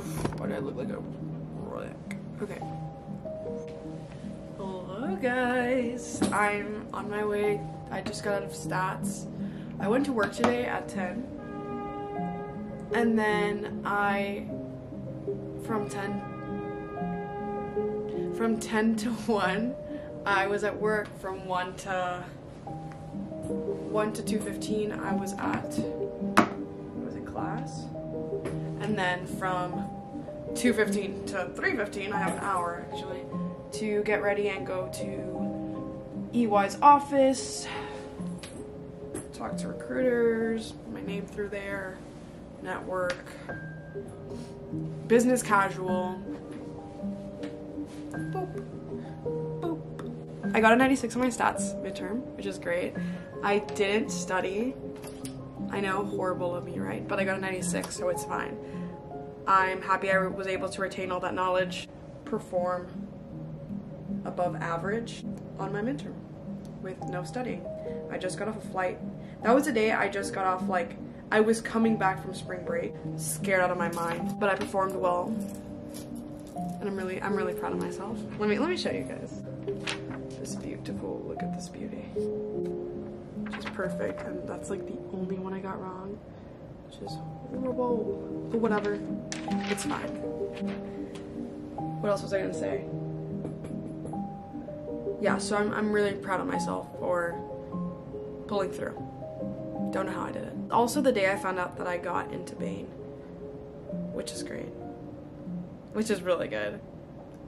Why do I look like a wreck? Okay. Hello guys. I'm on my way. I just got out of stats. I went to work today at 10. And then I from 10 from 10 to 1 I was at work from 1 to 1 to 2.15 I was at I was it class and then from 2.15 to 3.15 I have an hour actually to get ready and go to EY's office talk to recruiters my name through there network business casual Boop. Boop. I got a 96 on my stats midterm, which is great. I didn't study. I know, horrible of me, right? But I got a 96, so it's fine. I'm happy I was able to retain all that knowledge, perform above average on my midterm with no studying. I just got off a flight. That was the day I just got off, like, I was coming back from spring break, scared out of my mind, but I performed well and I'm really I'm really proud of myself. Let me let me show you guys. This beautiful, look at this beauty. She's perfect, and that's like the only one I got wrong, which is horrible. But whatever, it's fine. What else was I gonna say? Yeah, so I'm I'm really proud of myself for pulling through. Don't know how I did it. Also, the day I found out that I got into Bain, which is great which is really good.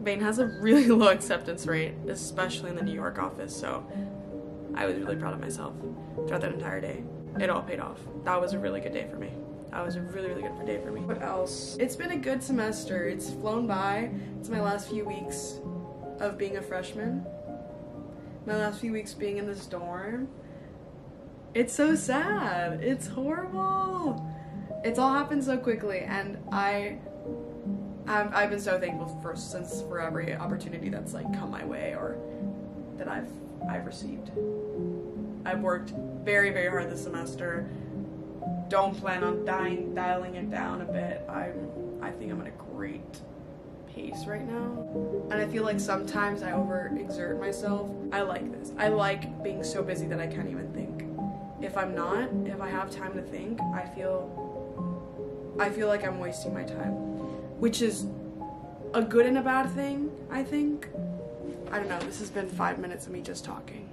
Bain has a really low acceptance rate, especially in the New York office, so I was really proud of myself throughout that entire day. It all paid off. That was a really good day for me. That was a really, really good day for me. What else? It's been a good semester. It's flown by. It's my last few weeks of being a freshman. My last few weeks being in this dorm. It's so sad. It's horrible. It's all happened so quickly, and I I've, I've been so thankful for since for every opportunity that's like come my way or that I've I've received. I've worked very very hard this semester. Don't plan on dying dialing it down a bit. I'm I think I'm at a great pace right now. And I feel like sometimes I overexert myself. I like this. I like being so busy that I can't even think. If I'm not, if I have time to think, I feel I feel like I'm wasting my time which is a good and a bad thing, I think. I don't know, this has been five minutes of me just talking.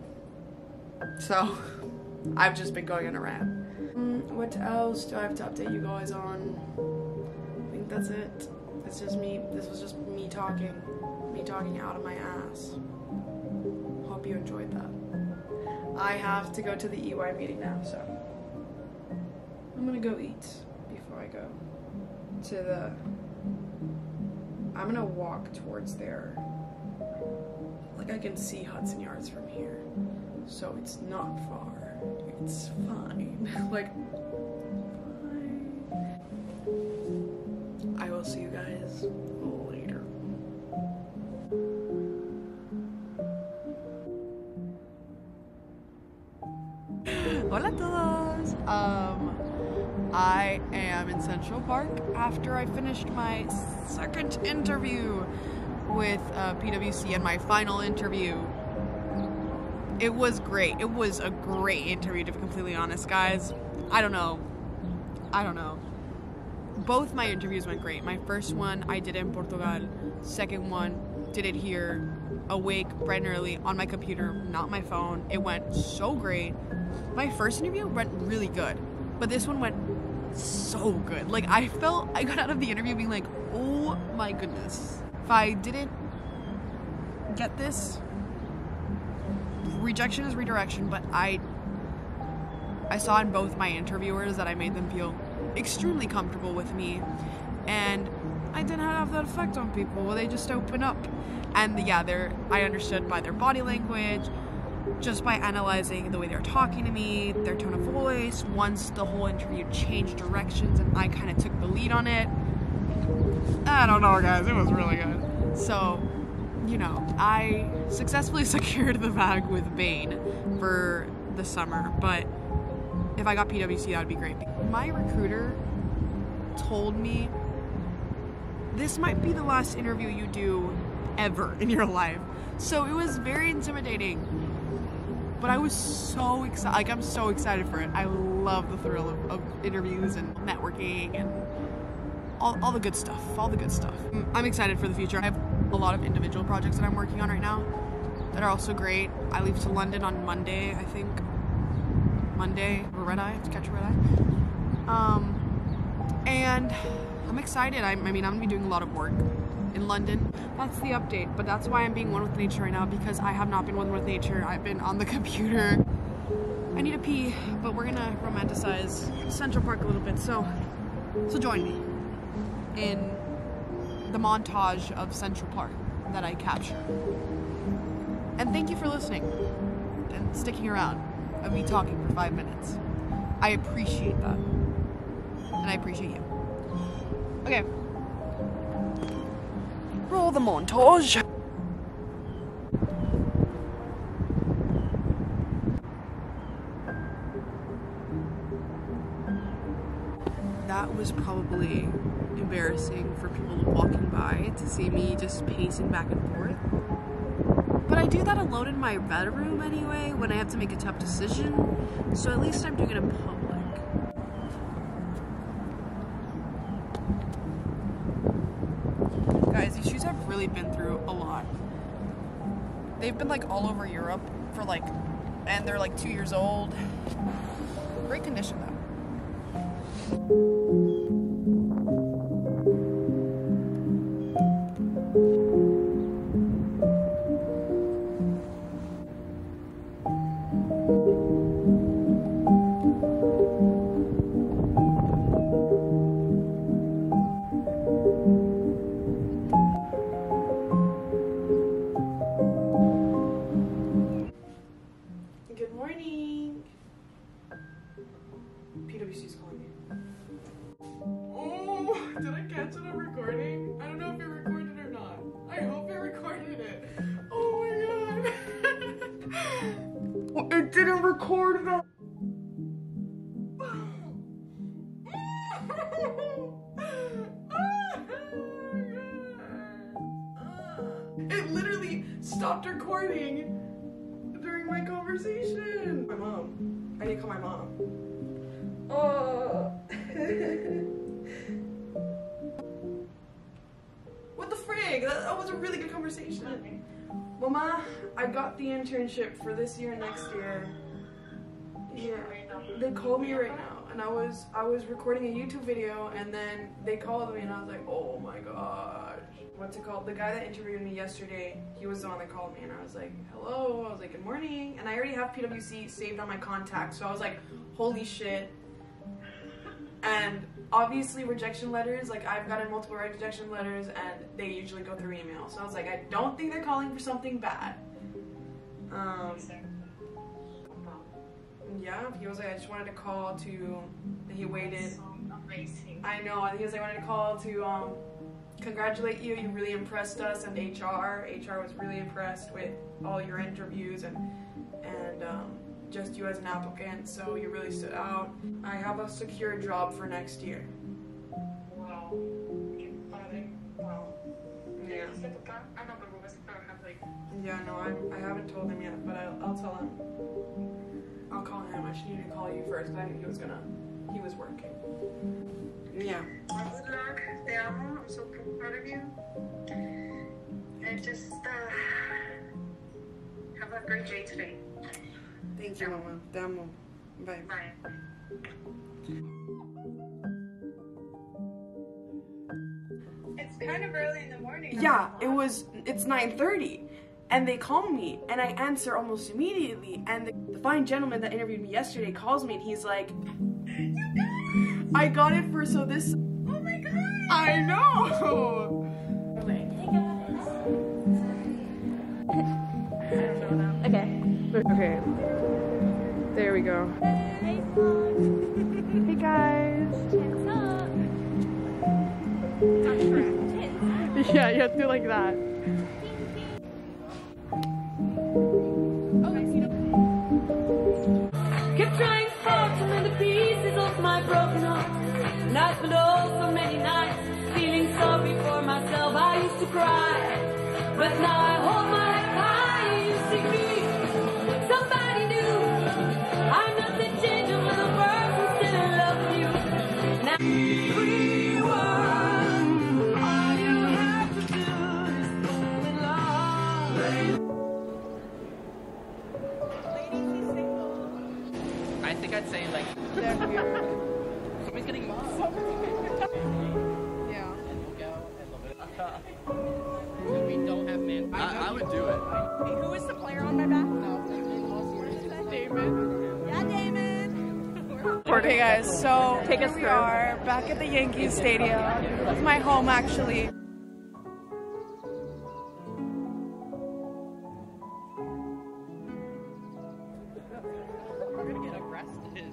So, I've just been going on a rant. Mm, what else do I have to update you guys on? I think that's it. It's just me, this was just me talking. Me talking out of my ass. Hope you enjoyed that. I have to go to the EY meeting now, so I'm gonna go eat before I go to the I'm gonna walk towards there. Like I can see Hudson Yards from here. So it's not far. It's fine. like, fine. I will see you guys later. Hola todos! Um, I am in Central Park after I finished my second interview with uh, PwC and my final interview. It was great. It was a great interview, to be completely honest, guys. I don't know. I don't know. Both my interviews went great. My first one I did in Portugal. Second one did it here, awake bright and early on my computer, not my phone. It went so great. My first interview went really good, but this one went so good. Like I felt I got out of the interview being like, oh my goodness. If I didn't get this, rejection is redirection, but I I saw in both my interviewers that I made them feel extremely comfortable with me and I didn't have that effect on people. They just open up. And yeah, they're I understood by their body language, just by analyzing the way they're talking to me, their tone of voice, once the whole interview changed directions and I kind of took the lead on it. I don't know, guys, it was really good. So, you know, I successfully secured the bag with Bain for the summer, but if I got PwC, that would be great. My recruiter told me this might be the last interview you do ever in your life. So it was very intimidating. But I was so excited. Like, I'm so excited for it. I love the thrill of, of interviews and networking and all, all the good stuff. All the good stuff. I'm excited for the future. I have a lot of individual projects that I'm working on right now that are also great. I leave to London on Monday, I think. Monday, red eye, to catch a red eye. Um, and I'm excited. I, I mean, I'm gonna be doing a lot of work in London. That's the update, but that's why I'm being one with nature right now because I have not been one with nature. I've been on the computer. I need a pee, but we're gonna romanticize Central Park a little bit. So, so join me in the montage of Central Park that I capture. And thank you for listening and sticking around of me talking for five minutes. I appreciate that. And I appreciate you. Okay. Roll the montage. That was probably embarrassing for people walking by to see me just pacing back and forth. But I do that alone in my bedroom anyway when I have to make a tough decision. So at least I'm doing it in public. Guys, these shoes have really been through a lot. They've been like all over Europe for like, and they're like two years old. Great condition though. Good morning. PwC's calling me. Oh, did I catch it on recording? I don't know if it recorded or not. I hope it recorded it. Oh my god. it didn't record though. It literally stopped recording my conversation. My mom. I need to call my mom. Oh. what the frig? That, that was a really good conversation. Mama, I got the internship for this year and next year. Yeah. They call me right now and I was I was recording a YouTube video and then they called me and I was like, oh my gosh. What's it called? The guy that interviewed me yesterday, he was the one that called me and I was like, hello. I was like, good morning. And I already have PwC saved on my contacts. So I was like, holy shit. And obviously rejection letters, like I've gotten multiple rejection letters and they usually go through email. So I was like, I don't think they're calling for something bad. Um, yeah, he was like, I just wanted to call to, he waited. Amazing. I know, he was like, I wanted to call to um, congratulate you. You really impressed us and HR. HR was really impressed with all your interviews and, and um, just you as an applicant, so you really stood out. I have a secure job for next year. Wow. Wow. Yeah. ¿Le dijiste a tu papá? Ah, no, pero vas a trabajar like. Yeah, no, I, I haven't told him yet, but I'll, I'll tell him. I'll call him. I should need to call you first. I think he was gonna, he was working. Yeah. Well, good luck. Te amo. I'm so proud of you. And just uh, have a great day today. Thank you, Mama. Te amo. Bye. Bye. It's kind of early in the morning. Yeah, it was. It's 9:30, and they call me, and I answer almost immediately. And the, the fine gentleman that interviewed me yesterday calls me, and he's like, "I got it for so this." Oh my god! I know. Okay. Okay. There we go. Hey, guys. What's up? Yeah, you have to do like that. I think I'd say like They're weird. somebody's getting mobbed. Yeah. And we'll go and look at We don't have man. I, I would do it. Who is the player on my back? David. Yeah, David. Okay, guys, so Take us we through. are back at the Yankees Stadium. It's my home, actually. We're gonna get arrested.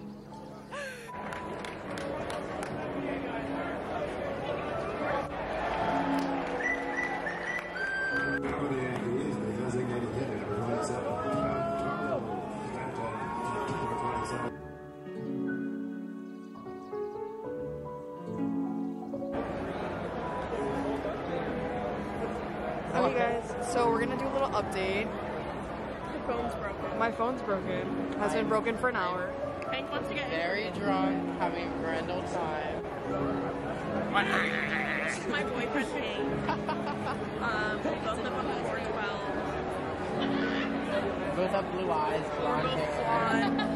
Okay, guys, so we're gonna do a little update. The phone's broken. My phone's broken. Has been broken for an hour. Hank wants to get Very drunk, having a grand old time. This is my boyfriend Hank. um, we both live on 412. Both have blue eyes, We're blonde both hair. blonde. Speaking the